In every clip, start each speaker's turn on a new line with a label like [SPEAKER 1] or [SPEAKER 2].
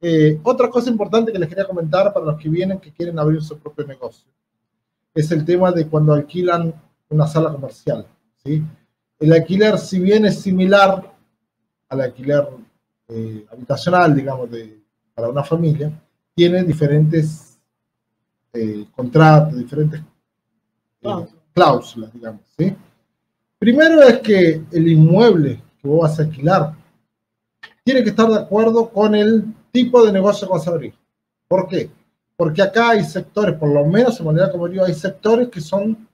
[SPEAKER 1] Eh, otra cosa importante que les quería comentar para los que vienen que quieren abrir su propio negocio es el tema de cuando alquilan una sala comercial. ¿sí? El alquiler, si bien es similar al alquiler eh, habitacional, digamos, de, para una familia, tiene diferentes eh, contratos, diferentes cláusulas, digamos. ¿sí? Primero es que el inmueble que vos vas a alquilar tiene que estar de acuerdo con el tipo de negocio que vas a abrir. ¿Por qué? Porque acá hay sectores, por lo menos en manera como digo, hay sectores que son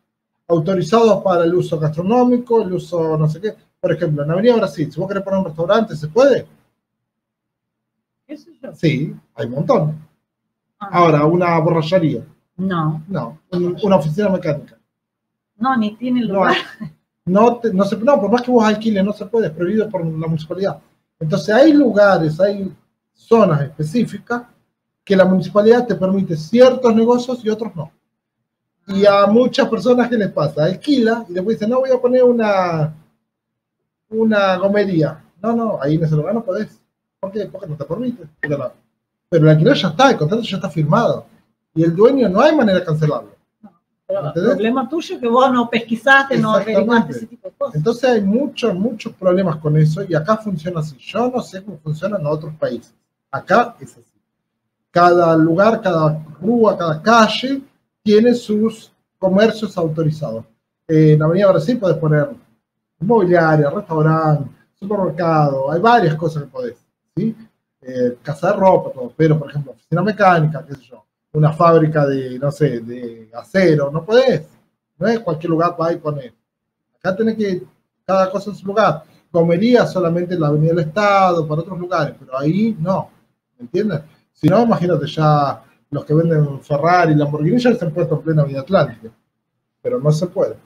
[SPEAKER 1] autorizados para el uso gastronómico, el uso no sé qué. Por ejemplo, en Avenida Brasil, si vos querés poner un restaurante, ¿se puede? Sí, hay un montón. Ah. Ahora, una borrachería.
[SPEAKER 2] No.
[SPEAKER 1] No, una oficina mecánica.
[SPEAKER 2] No, ni tiene lugar.
[SPEAKER 1] No, no, se, no, por más que vos alquiles, no se puede, es prohibido por la municipalidad. Entonces hay lugares, hay zonas específicas que la municipalidad te permite ciertos negocios y otros no. Y a muchas personas, ¿qué les pasa? Alquila y después dicen, no, voy a poner una, una gomería. No, no, ahí en ese lugar no podés. ¿Por qué? Porque no te permite. Pero, el alquiler ya está, el contrato ya está firmado. Y el dueño no hay manera de cancelarlo.
[SPEAKER 2] Pero el problema tuyo es que vos no pesquisaste, no averiguaste ese tipo de cosas.
[SPEAKER 1] Entonces hay muchos, muchos problemas con eso y acá funciona así. Yo no sé cómo funciona en otros países. Acá es así. Cada lugar, cada rúa, cada calle tiene sus comercios autorizados. en Avenida Brasil podés poner inmobiliaria, restaurante, supermercado, hay varias cosas que podés. ¿sí? Eh, casa de ropa, todo. pero por ejemplo, oficina mecánica, qué sé yo una fábrica de, no sé, de acero, no podés. No es cualquier lugar para ir poner. Acá tenés que, cada cosa en su lugar. Comería solamente en la Avenida del Estado, para otros lugares, pero ahí no. ¿Me entiendes? Si no, imagínate ya los que venden Ferrari Lamborghini ya se han puesto en plena Vía Atlántica. Pero no se puede.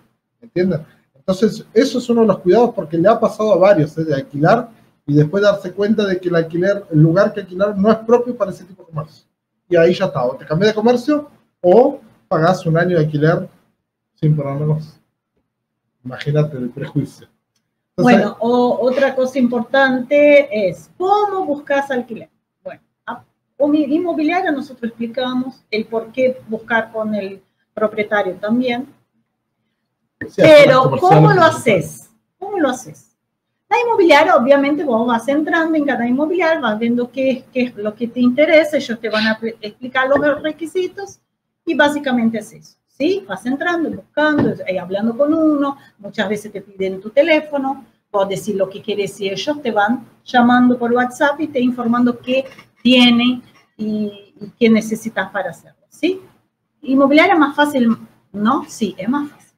[SPEAKER 1] ¿Me entiendes? Entonces, eso es uno de los cuidados porque le ha pasado a varios ¿eh? de alquilar y después darse cuenta de que el alquiler, el lugar que alquilar no es propio para ese tipo de comercio y ahí ya está, o te cambias de comercio o pagas un año de alquiler sin problemas. Imagínate el prejuicio.
[SPEAKER 2] bueno, otra cosa importante es cómo buscas alquiler. Inmobiliaria nosotros explicamos el por qué buscar con el propietario también. Pero, ¿cómo lo haces? ¿Cómo lo haces? La inmobiliaria, obviamente, vos vas entrando en cada inmobiliaria, vas viendo qué, qué es lo que te interesa, ellos te van a explicar los requisitos y básicamente es eso. ¿sí? Vas entrando, buscando, y hablando con uno, muchas veces te piden tu teléfono, vos decir lo que quieres y ellos te van llamando por WhatsApp y te informando qué tienen y, y qué necesitas para hacerlo. ¿sí? Inmobiliaria más fácil, ¿no? Sí, es más fácil.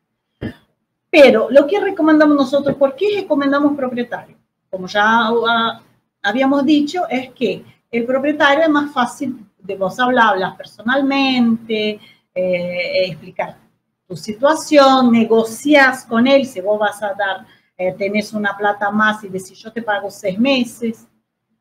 [SPEAKER 2] Pero lo que recomendamos nosotros, ¿por qué recomendamos propietario? Como ya ah, habíamos dicho, es que el propietario es más fácil de vos hablar, hablas personalmente, eh, explicar tu situación, negocias con él, si vos vas a dar, eh, tenés una plata más y decís yo te pago seis meses,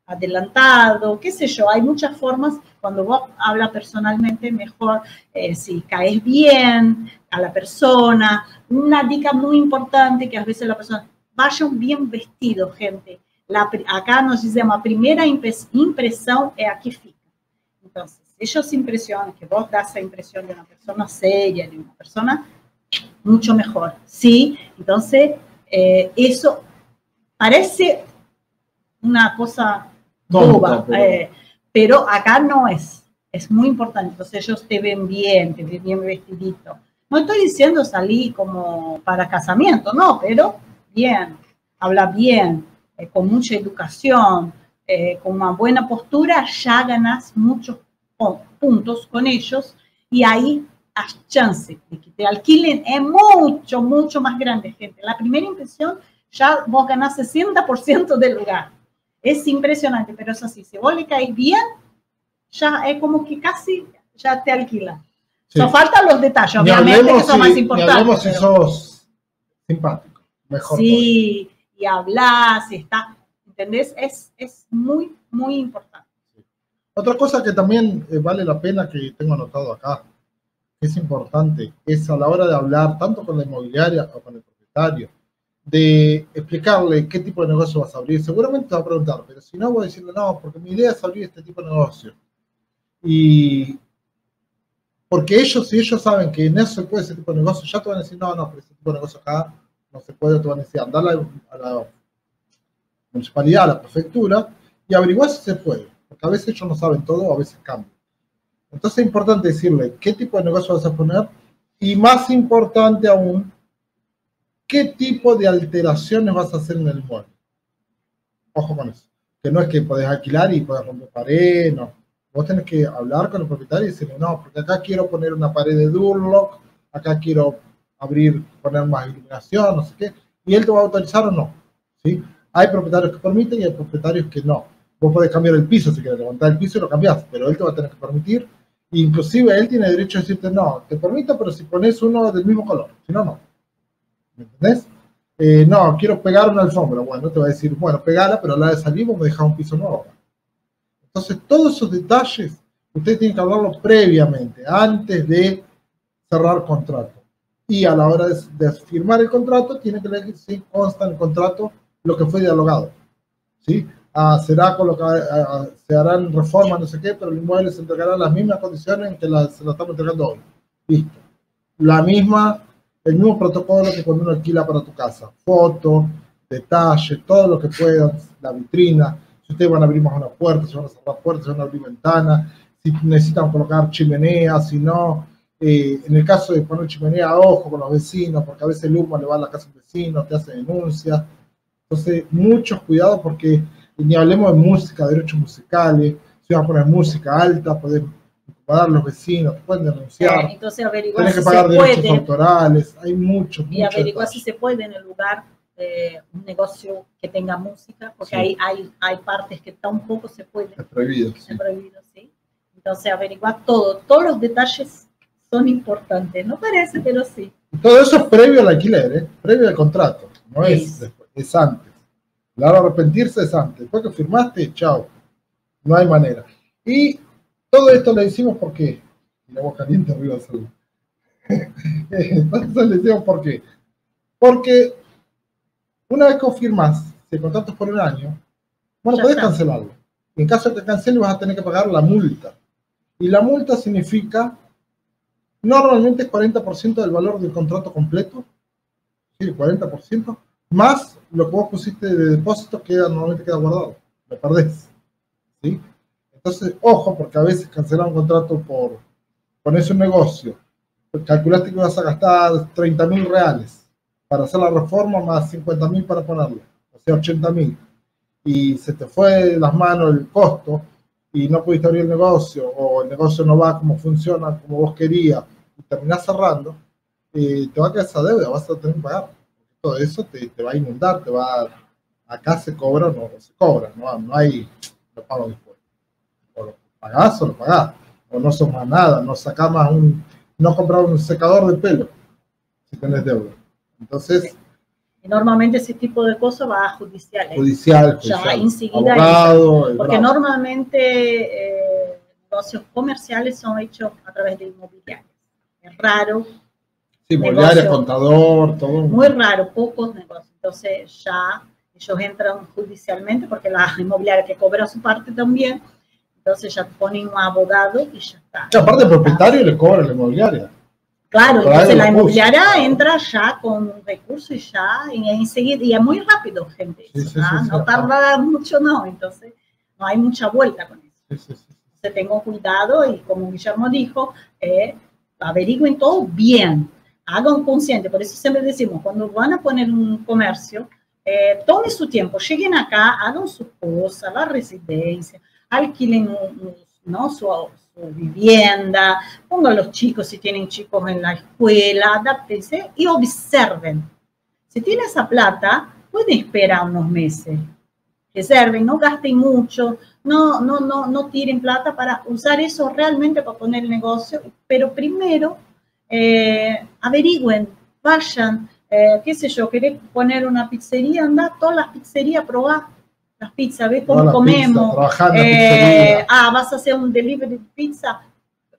[SPEAKER 2] adelantado, qué sé yo, hay muchas formas, cuando vos hablas personalmente mejor, eh, si caes bien a la persona, una dica muy importante que a veces la persona, vayan bien vestidos, gente, la, acá nos llama primera impresión es aquí fica. Entonces, ellos impresionan, que vos das esa impresión de una persona seria, de una persona mucho mejor, ¿sí? Entonces, eh, parece una cosa eh, pero, acá no es. Es muy importante. Entonces ellos te ven bien, te ven bien vestidito. No estoy diciendo salir como para casamiento, no, pero bien, habla bien, eh, con mucha educación, eh, con una buena postura, ya ganas muchos puntos con ellos y ahí las chances de que te alquilen es mucho, mucho más grande, gente. La primera impresión ya vos ganás 60% del lugar. Es impresionante, pero eso sí, si vos le caes bien, ya es como que casi ya te alquila. Sí. No faltan los detalles, obviamente, que son más importantes.
[SPEAKER 1] Si sos simpático, mejor.
[SPEAKER 2] Sí, y hablas, y está, ¿entendés? Es, es muy, muy importante.
[SPEAKER 1] Otra cosa que también eh, vale la pena que tengo anotado acá, que es importante, es a la hora de hablar tanto con la inmobiliaria o con el propietario, de explicarle qué tipo de negocio vas a abrir. Seguramente te va a preguntar, pero si no, voy a decirle, no, porque mi idea es abrir este tipo de negocio. Y porque ellos, si ellos saben que eso se puede ese tipo de negocio, ya te van a decir, no, no, pero ese tipo de negocio acá no se puede, te van a decir, andar a la, municipalidad, a la prefectura, y averiguar si se puede. Porque a veces ellos no saben todo, a veces cambian. Entonces es importante decirle qué tipo de negocio vas a poner y más importante aún, qué tipo de alteraciones vas a hacer en el mueble. Ojo con eso. Que no es que podés alquilar y podés romper pared, no. Vos tenés que hablar con el propietario y decirle, no, porque acá quiero poner una pared de Durlock, acá quiero abrir, poner más iluminación, no sé qué, y él te va a autorizar o no. ¿sí? Hay propietarios que permiten y hay propietarios que no. Vos podés cambiar el piso, si quieres levantar el piso y lo cambias, pero él te va a tener que permitir. Inclusive él tiene derecho a decirte, no, te permito, pero si pones uno del mismo color, si no, no. ¿Me entendés? Eh, no, quiero pegar una alfombra. Bueno, te va a decir, bueno, pegala, pero a la de salir vos me dejas un piso nuevo. Entonces, todos esos detalles, usted tiene que hablarlo previamente, antes de cerrar contrato. Y a la hora de, firmar el contrato, tiene que leer si consta en el contrato lo que fue dialogado. ¿Sí? Ah, será colocado, ah, ah, se harán reformas, no sé qué, pero el inmueble se entregará en las mismas condiciones en que se lo estamos entregando hoy. Listo. La misma, el mismo protocolo que cuando uno alquila para tu casa. Foto, detalle, todo lo que puedan, la vitrina, si ustedes van a abrir más una puerta, si van a cerrar puertas, si van a abrir ventanas, si necesitan colocar chimenea, si no. Eh, en el caso de poner chimenea, ojo con los vecinos, porque a veces el humo le va a la casa del vecino, te hace denuncias. Entonces, muchos cuidados porque ni hablemos de música, derechos musicales, si vas a poner música alta, pueden pagar los vecinos, pueden denunciar.
[SPEAKER 2] entonces averiguar si que pagar se
[SPEAKER 1] derechos autorales, hay muchos.
[SPEAKER 2] Y averiguar si se puede en el lugar eh, un negocio que tenga música, porque hay, hay, hay partes que tampoco se pueden.
[SPEAKER 1] Es prohibido.
[SPEAKER 2] Es prohibido, sí. Entonces averiguar todo, todos los detalles son importantes, no parece, pero sí.
[SPEAKER 1] Todo eso es previo al alquiler, ¿eh? previo al contrato, no es después, es antes. La hora de arrepentirse es antes. Después que firmaste, chao. No hay manera. Y todo esto le decimos porque. La voz caliente arriba salud. Entonces le decimos por qué. Porque una vez que firmas, el contrato por un año, bueno, puedes cancelarlo. En caso de que cancele, vas a tener que pagar la multa. Y la multa significa normalmente 40% del valor del contrato completo. Sí, 40% más lo que vos pusiste de depósito queda, normalmente queda guardado, lo perdés. ¿sí? Entonces, ojo, porque a veces cancelar un contrato por ponerse un negocio, calculaste que vas a gastar 30 mil reales para hacer la reforma más 50 mil para ponerlo, o sea, 80 mil, y se te fue de las manos el costo y no pudiste abrir el negocio, o el negocio no va como funciona, como vos querías, y terminás cerrando, y te va a quedar esa deuda, vas a tener que pagar. Todo eso te, te, va a inundar, te va a, acá se cobra o no, se cobra, no, no hay, lo pago después. Pagás o lo pagás, o no más nada, no sacás más un, no comprar un secador de pelo si tenés deuda. Entonces...
[SPEAKER 2] Y normalmente ese tipo de cosas va a judiciales.
[SPEAKER 1] Judicial,
[SPEAKER 2] ya enseguida. Abogado, porque normalmente eh, negocios comerciales son hechos a través de inmobiliarios. Es raro
[SPEAKER 1] inmobiliaria, contador, todo.
[SPEAKER 2] Muy raro, pocos negocios. Entonces ya ellos entran judicialmente porque la inmobiliaria que cobra su parte también. Entonces ya ponen un abogado y ya está.
[SPEAKER 1] aparte el propietario le cobra la inmobiliaria.
[SPEAKER 2] Claro, entonces la inmobiliaria entra ya con un recurso y ya, y enseguida, y es muy rápido, gente. ¿ah? no tarda mucho, no. Entonces no hay mucha vuelta con eso. Entonces tengo cuidado y como Guillermo dijo, eh, averigüen todo bien hagan consciente, por eso siempre decimos, cuando van a poner un comercio, eh, tomen su tiempo, lleguen acá, hagan su cosa, la residencia, alquilen ¿no? su, vivienda, pongan los chicos si tienen chicos en la escuela, adaptense y observen. Si tienen esa plata, pueden esperar unos meses. Reserven, no gasten mucho, no, no, no, no tiren plata para usar eso realmente para poner el negocio, pero primero eh, averigüen, vayan, eh, qué sé yo, querés poner una pizzería, anda todas las pizzerías, probá las pizzas, ve cómo comemos. Eh, ah, vas a hacer un delivery de pizza,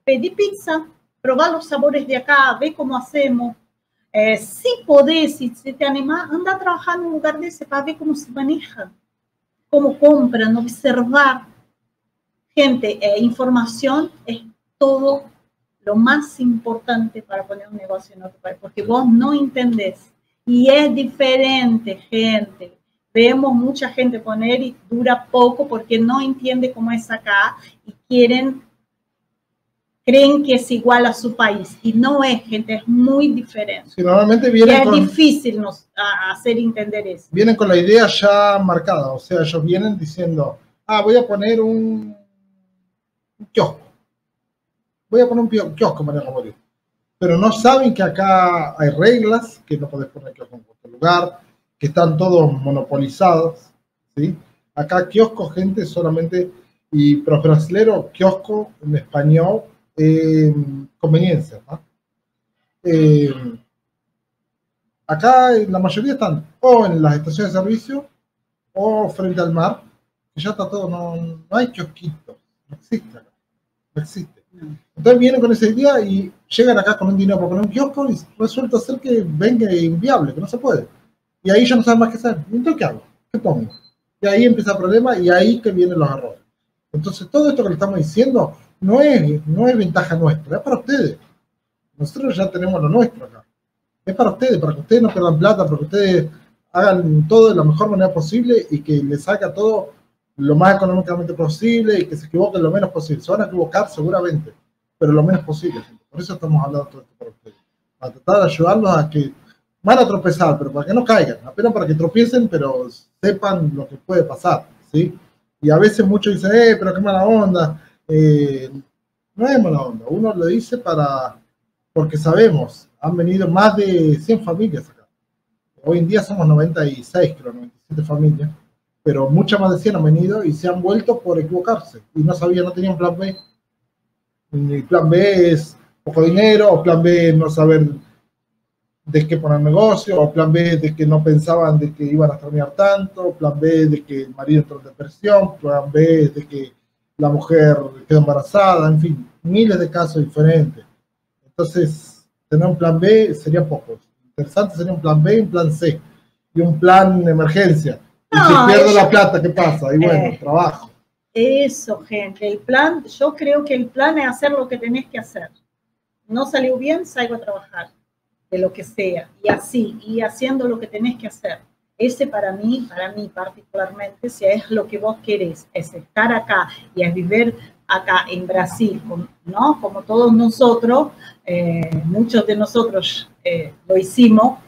[SPEAKER 2] pedí pizza, probá los sabores de acá, ve cómo hacemos. Eh, si podés, si te animás, anda a trabajar en un lugar de ese para ver cómo se maneja, cómo compran, observar. Gente, eh, información es todo lo más importante para poner un negocio en otro país, porque vos no entendés. Y es diferente, gente. Vemos mucha gente poner y dura poco porque no entiende cómo es acá y quieren creen que es igual a su país y no es, gente, es muy diferente.
[SPEAKER 1] Sí, normalmente vienen
[SPEAKER 2] es
[SPEAKER 1] con,
[SPEAKER 2] difícil nos, a- hacer entender eso.
[SPEAKER 1] vienen con la idea ya marcada, o sea, ellos vienen diciendo, ah, voy a poner un, un kiosco. Voy a poner un kiosco, María Morir. Pero no saben que acá hay reglas, que no podés poner kiosco en cualquier lugar, que están todos monopolizados, ¿sí? Acá kiosco, gente, solamente, y pero brasilero, kiosco en español, eh, conveniencia, ¿no? Eh, acá la mayoría están o en las estaciones de servicio o frente al mar, que ya está todo, no, no hay kiosquitos, no existe acá, no existe. Entonces vienen con esa idea y llegan acá con un dinero para poner un kiosco y resulta ser que venga inviable, que no se puede. Y ahí ya no saben más qué hacer. ¿Y entonces qué hago? ¿Qué pongo? Y ahí empieza el problema y ahí que vienen los errores. Entonces todo esto que le estamos diciendo no es, no es ventaja nuestra, es para ustedes. Nosotros ya tenemos lo nuestro acá. Es para ustedes, para que ustedes no pierdan plata, para que ustedes hagan todo de la mejor manera posible y que les salga todo lo más económicamente posible y que se equivoquen lo menos posible. Se van a equivocar seguramente, pero lo menos posible. Por eso estamos hablando todo esto para ustedes. Para tratar de ayudarlos a que van a tropezar, pero para que no caigan. Apenas para que tropiecen, pero sepan lo que puede pasar. ¿sí? Y a veces muchos dicen, eh, pero qué mala onda. Eh, no es mala onda. Uno lo dice para, porque sabemos, han venido más de 100 familias acá. Hoy en día somos 96, creo, 97 familias, pero muchas más de 100 han venido y se han vuelto por equivocarse y no sabían, no tenían plan B. Plan B es poco dinero, o plan B no saber de qué poner negocio, o plan B de que no pensaban de que iban a terminar tanto, plan B de que el marido entró en depresión, plan B de que la mujer quedó embarazada, en fin, miles de casos diferentes. Entonces, tener un plan B sería poco. Interesante sería un plan B y un plan C. Y un plan de emergencia. Y
[SPEAKER 2] No,
[SPEAKER 1] si pierdo
[SPEAKER 2] eso-
[SPEAKER 1] la plata, ¿qué pasa? Y bueno,
[SPEAKER 2] Eh.
[SPEAKER 1] trabajo.
[SPEAKER 2] Eso, gente. El plan, yo creo que el plan es hacer lo que tenés que hacer. No salió bien, salgo a trabajar, de lo que sea. Y así, y haciendo lo que tenés que hacer. Ese para mí, para mí particularmente, si es lo que vos querés, es estar acá y es vivir acá en Brasil, ¿no? Como todos nosotros, eh, muchos de nosotros eh, lo hicimos,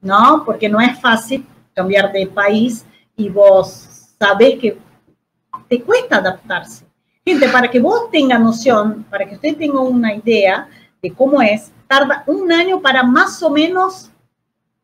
[SPEAKER 2] ¿no? Porque no es fácil cambiar de país y vos sabés que te cuesta adaptarse. Gente, para que vos tengas noción, para que usted tenga una idea de cómo es, tarda un año para más o menos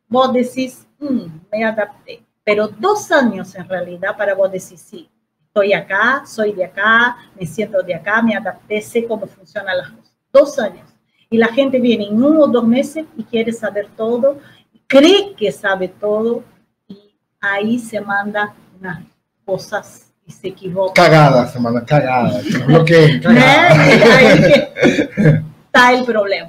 [SPEAKER 2] vos decís, "Mm, me adapté. Pero dos años en realidad para vos decir, sí, estoy acá, soy de acá, me siento de acá, me adapté, sé cómo funcionan las cosas. Dos años. Y la gente viene en uno o dos meses y quiere saber todo, cree que sabe todo y ahí se manda unas cosas y se equivoca.
[SPEAKER 1] Cagada, semana, cagada. Que nos bloqueen,
[SPEAKER 2] ¿Eh? está el problema.